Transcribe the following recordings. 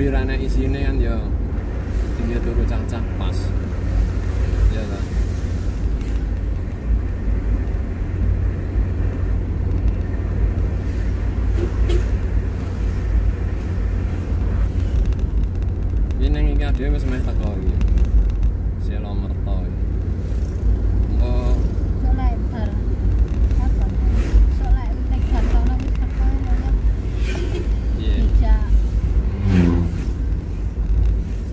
mburi rane isine kan ya tinggi turu cacah pas. Ya kan ini neng iki adewe wis iki Selo Merto iki. Engko Soalnya bar apa? Soalnya nek bar kono wis teko ngono. piye Dijak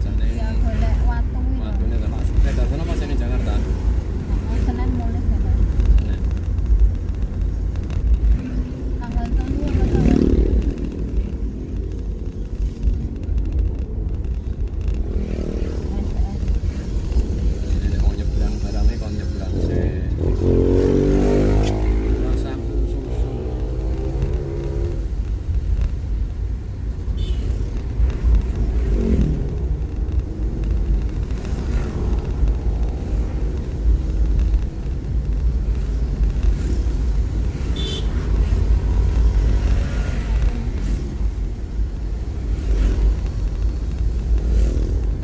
jane ya golek watu iki. watune ta Pak. Beda sono pas ini Jakarta. Oh, Senin mulai kan. Nah, Tanggal telu apa tanggal? ini mau nyebrang barangnya kok nyebrang sih. Rasa susu.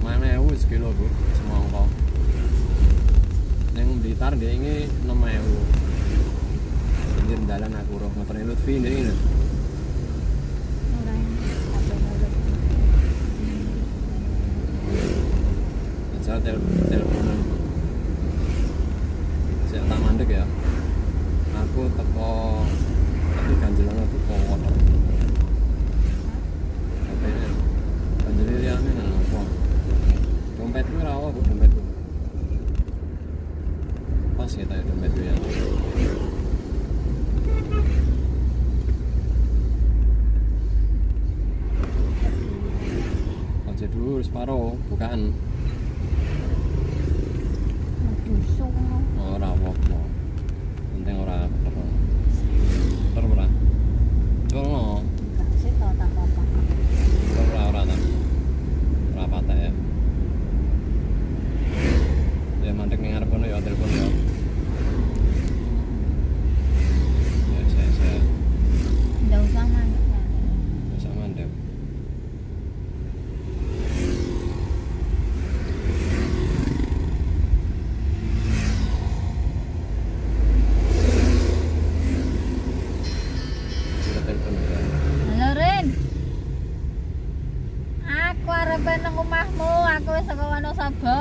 Mana ewu sekilo bu, semangkok. Blitar dia ini enam ewu. Dalan aku roh motornya Lutfi ini ini. Saya tel teleponan. Saya tak mandek ya. Aku teko tapi ganjelan aku motor. Tapi ganjelan ini nang apa? Dompetku rawa bu dompetku. Ya. Aja dulu separuh bukaan. Omahmu, aku wis saka Wonosobo.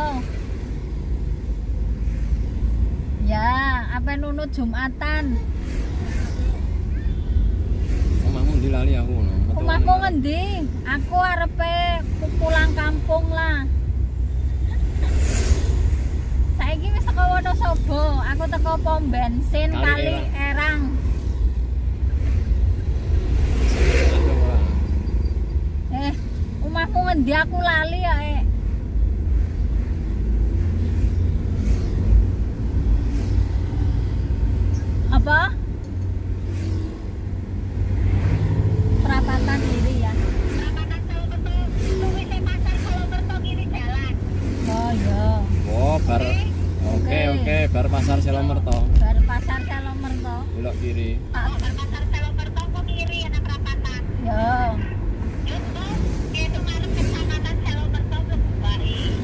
Ya, apa nunut Jumatan? omahmu dilali aku no Metu Omahmu nang- ngendi? Aku arepe pulang kampung lah. Saiki wis saka Wonosobo, aku teko pom bensin Kali kali Erang. Omahmu ngendi aku lali ya, eh. Apa? Perapatan kiri ya. Oh iya. Oh, bar. Oke, Oke. oke, bar pasar Selomerto. Baru pasar Salomerto. Belok kiri. Ah,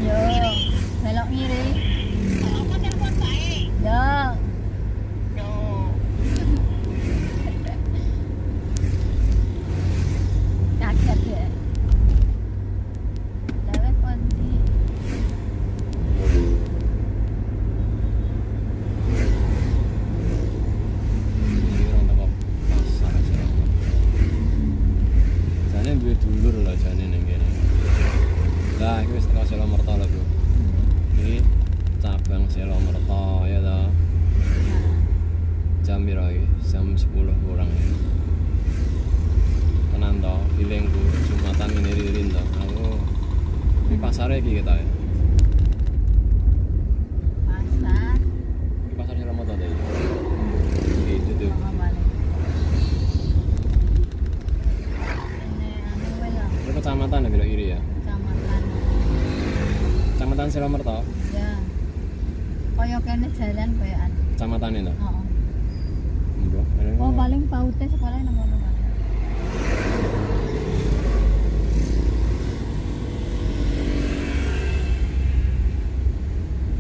Yo, yo. Belok kiri. Yo. Kaget ya. Dewe kondi. Ini orang teko pasar Selomerto. Jane duwe dulur lah jane ning kene. Lah, iki wis teko Selomerto lho, Bu. Iki cabang Selomerto ya toh. Jam piro iki? Jam 10 kurang ya. Tenan toh, feelingku Jumatan ini ririn toh. Aku di pasar iki kita ya. nomor toh? Ya. Kaya kene jalan koyokan. Kecamatan itu? Heeh. Iya, oh, paling paute sekolah nomor nomor.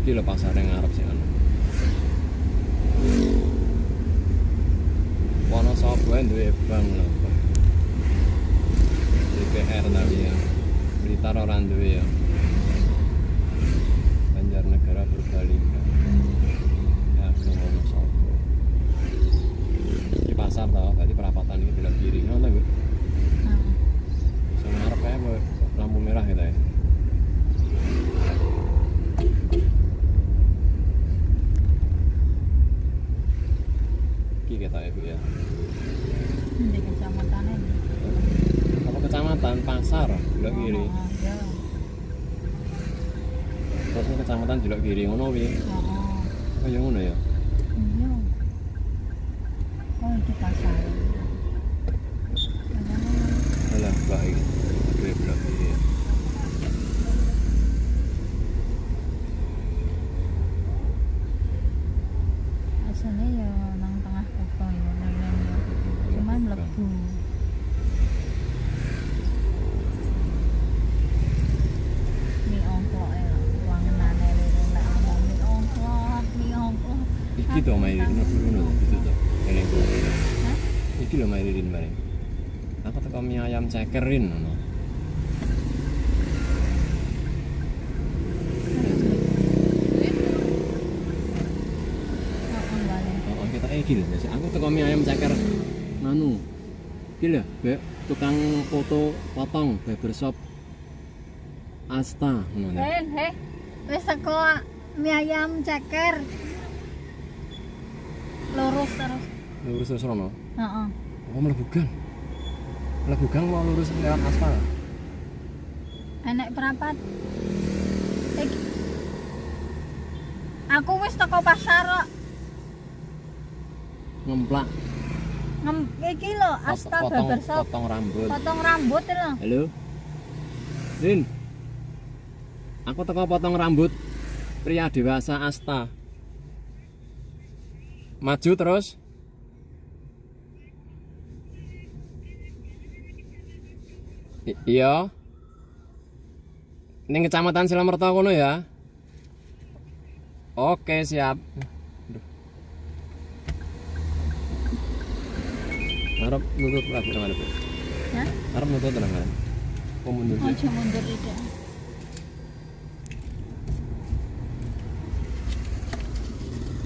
Iki lho pasare ngarep sih kan. Wono sapa duwe bang napa? DPR tapi ya. Blitar ora duwe ya. Purbalingga ya belum Wonosobo di pasar tau berarti perapatan ini belok kiri. Ngono Bu. Sing ngarep Bu, lampu merah kita ya? Iki kita ya Bu ya. Di kecamatan ini. apa kecamatan? Pasar belok kiri. Oh, iya. Terus kecamatan belok kiri ngono wi Oh, oh ya ngono ya iya. Oh, di pasar. alah baik Oke, belok kiri ya. Asane ya nang tengah kota ya nang nang. Cuma mlebu. Mi ongklok ya, wangenane lho nek ngomong mi ongklok, mi ongklok. Iki to main ini ngono to itu eling kuwi Hah? iki lho main ini bareng aku teko mie ayam cekerin ngono oh eh iki lho aku teko mie ayam ceker nganu lho Bek, tukang foto potong barbershop Asta ngono. Ren, heh. Wis teko mie ayam ceker. Lurus terus. lurus terus rono Heeh. oh mlebu gang mlebu gang mau lurus lewat aspal Enek perapat. Iki. Aku wis teko pasar kok. ngemplak Ngem iki lho Asta potong, Barbershop. potong rambut Potong rambut lho. Halo. Rin. Aku teko potong rambut pria dewasa Asta. Maju terus. I- iya. Ning kecamatan Silamerta kono ya. Oke, siap. Arep nutut. Hah? Arep nutut nang ngene. Kok mundur? Ojo mundur itu.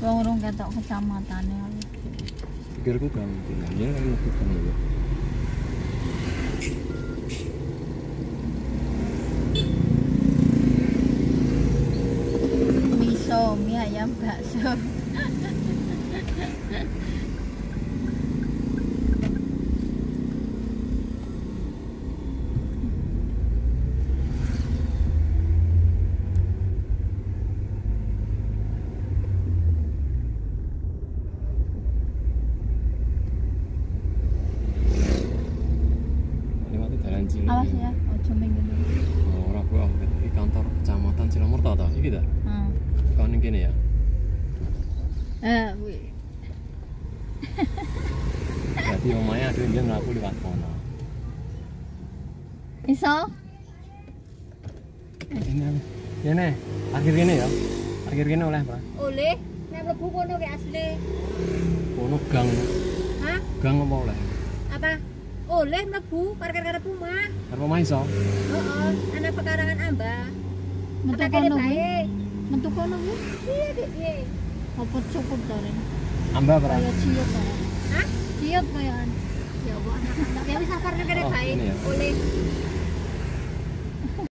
Wong urung ketok kecamatane. Pikirku kan, ya kan nutut kan dulu. Miso, mie ayam bakso. Awas ya, ojo minggu dulu. Oh, ora aku aku di kantor kecamatan Silamurta ta. Iki ta? Hmm. Kau ning kene ya. Eh, wi. Jadi omahe ada dia mlaku liwat kono. Iso? Ini apa? Kene, parkir kene ya. Parkir kene oleh, Pak. Oleh, nek mlebu kono ki asli. Kono gang, Hah? gang apa oleh? Apa? Oleh mlebu parkir karep rumah. Karo omah iso. Heeh, ana pekarangan amba. Metu kono bae. Metu kono ku? Dik. Iya. Apa cukup to? Amba apa? Kaya ciut to. Hah? Ciut kayaan. Ya Allah, anak-anak. Ya wis parkir kene Oh, bae. ya. Oleh.